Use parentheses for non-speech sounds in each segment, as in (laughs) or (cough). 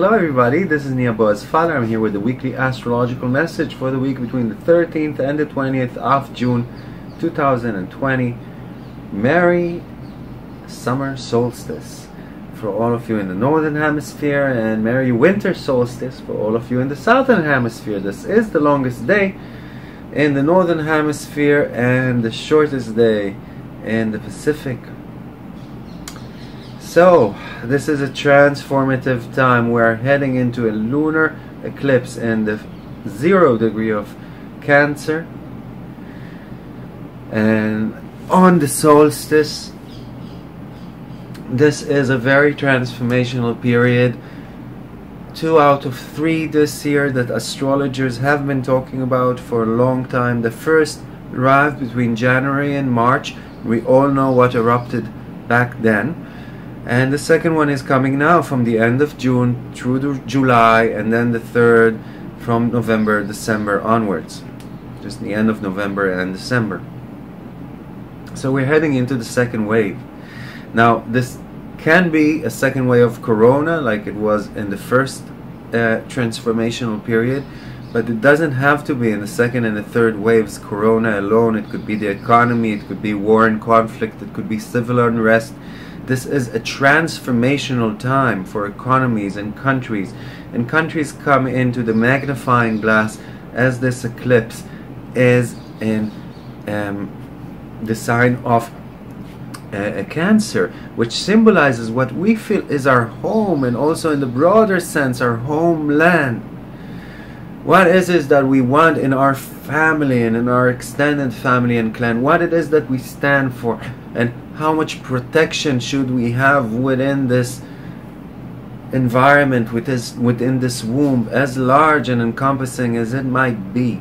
Hello everybody, this is Nia Boaz Fyler. I'm here with the weekly astrological message for the week between the 13th and the 20th of June 2020. Merry summer solstice for all of you in the northern hemisphere and merry winter solstice for all of you in the southern hemisphere. This is the longest day in the northern hemisphere and the shortest day in the Pacific so, this is a transformative time. We are heading into a lunar eclipse in the zero degree of Cancer. And on the solstice, this is a very transformational period. Two out of three this year that astrologers have been talking about for a long time. The first arrived between January and March. We all know what erupted back then and the second one is coming now from the end of June through to July and then the third from November December onwards. Just the end of November and December. So we're heading into the second wave. Now this can be a second wave of corona like it was in the first uh, transformational period but it doesn't have to be in the second and the third waves corona alone. It could be the economy it could be war and conflict it could be civil unrest this is a transformational time for economies and countries, and countries come into the magnifying glass as this eclipse is in um, the sign of a cancer, which symbolizes what we feel is our home and also in the broader sense our homeland. What is it that we want in our family and in our extended family and clan? What it is that we stand for? And how much protection should we have within this environment within this womb as large and encompassing as it might be?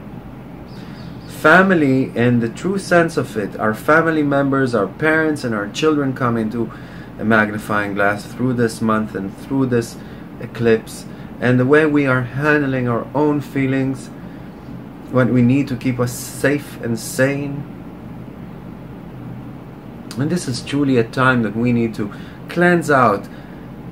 Family in the true sense of it our family members our parents and our children come into a magnifying glass through this month and through this eclipse and the way we are handling our own feelings what we need to keep us safe and sane and this is truly a time that we need to cleanse out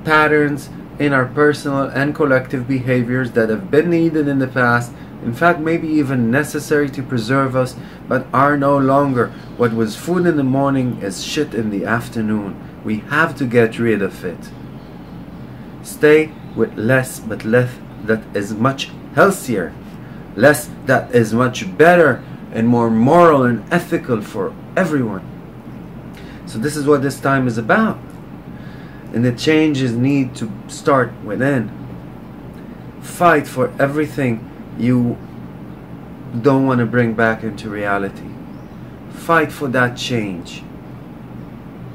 patterns in our personal and collective behaviors that have been needed in the past, in fact, maybe even necessary to preserve us, but are no longer. What was food in the morning is shit in the afternoon. We have to get rid of it. Stay with less, but less that is much healthier, less that is much better and more moral and ethical for everyone. So this is what this time is about. And the changes need to start within. Fight for everything you don't want to bring back into reality. Fight for that change.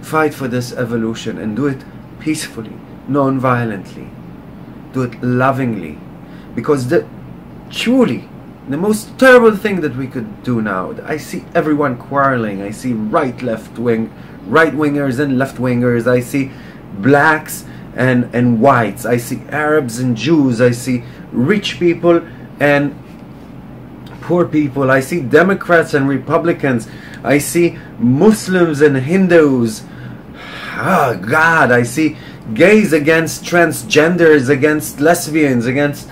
Fight for this evolution and do it peacefully, non-violently. Do it lovingly. Because the, truly, the most terrible thing that we could do now, I see everyone quarreling. I see right, left wing, right wingers and left wingers. I see blacks and, and whites. I see Arabs and Jews. I see rich people and poor people. I see Democrats and Republicans. I see Muslims and Hindus. Oh God, I see gays against transgenders, against lesbians, against.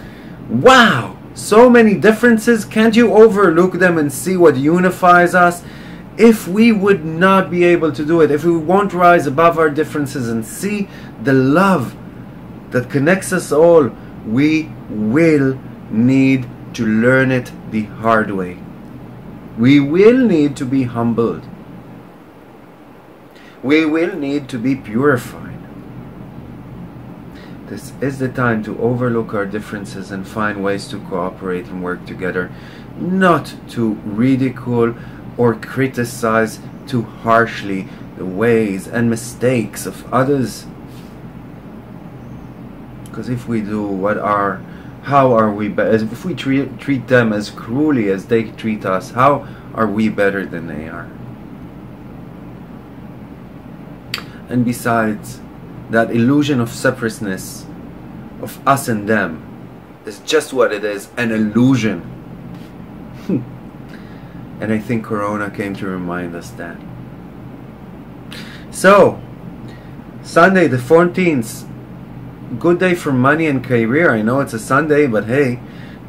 Wow! So many differences. Can't you overlook them and see what unifies us? if we would not be able to do it, if we won't rise above our differences and see the love that connects us all, we will need to learn it the hard way. We will need to be humbled. We will need to be purified. This is the time to overlook our differences and find ways to cooperate and work together, not to ridicule or criticize too harshly the ways and mistakes of others. Because if we do, what are, how are we? If we treat, treat them as cruelly as they treat us, how are we better than they are? And besides, that illusion of separateness, of us and them, is just what it is an illusion. (laughs) And I think Corona came to remind us that. So, Sunday the 14th good day for money and career. I know it's a Sunday, but hey,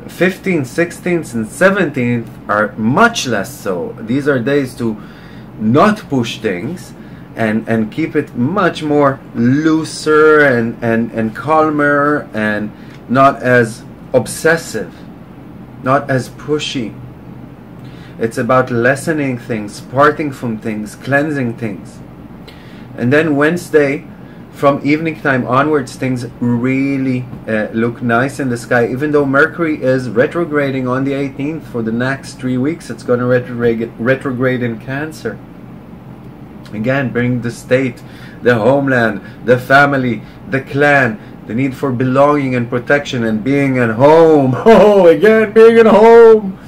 15th, 16th, and 17th are much less so. These are days to not push things and and keep it much more looser and and and calmer and not as obsessive not as pushy. It's about lessening things parting from things cleansing things. And then wednesday from evening time onwards things really uh, look nice in the sky. Even though mercury is retrograding on the 18th for the next three weeks it's going to retrograde retrograde in cancer Again, bring the state, the homeland, the family, the clan, the need for belonging and protection and being at home. (laughs) Oh, again, being at home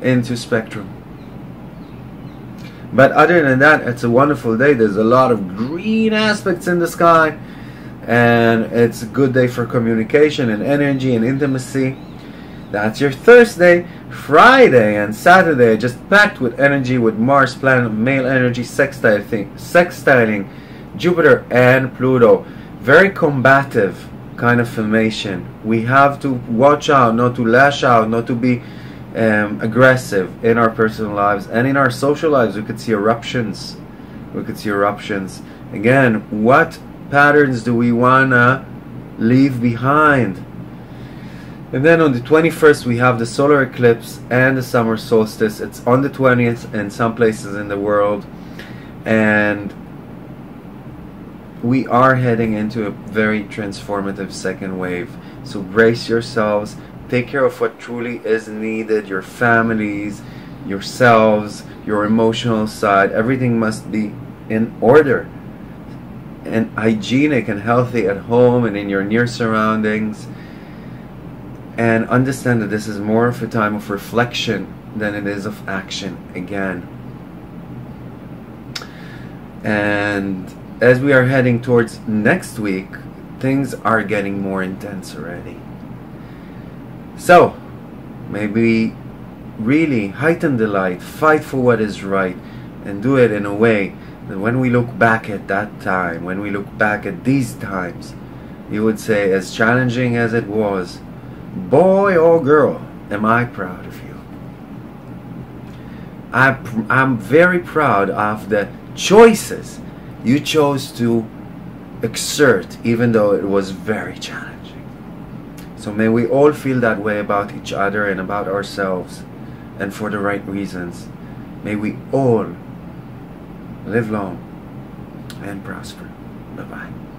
into spectrum. But other than that, it's a wonderful day. There's a lot of green aspects in the sky, and it's a good day for communication and energy and intimacy. That's your Thursday. Friday and Saturday just packed with energy with Mars planet male energy sextile thing, sextiling Jupiter and Pluto. Very combative kind of formation. We have to watch out, not to lash out, not to be um, aggressive in our personal lives and in our social lives. We could see eruptions. We could see eruptions. Again, what patterns do we wanna leave behind? And then on the 21st, we have the solar eclipse and the summer solstice. It's on the 20th in some places in the world. And we are heading into a very transformative second wave. So brace yourselves. Take care of what truly is needed your families, yourselves, your emotional side. Everything must be in order and hygienic and healthy at home and in your near surroundings and understand that this is more of a time of reflection than it is of action again. And as we are heading towards next week, things are getting more intense already. So, maybe really heighten the light, fight for what is right, and do it in a way that when we look back at that time, when we look back at these times, you would say, as challenging as it was, Boy or girl, am I proud of you. I, I'm very proud of the choices you chose to exert, even though it was very challenging. So may we all feel that way about each other and about ourselves, and for the right reasons. May we all live long and prosper. Bye bye.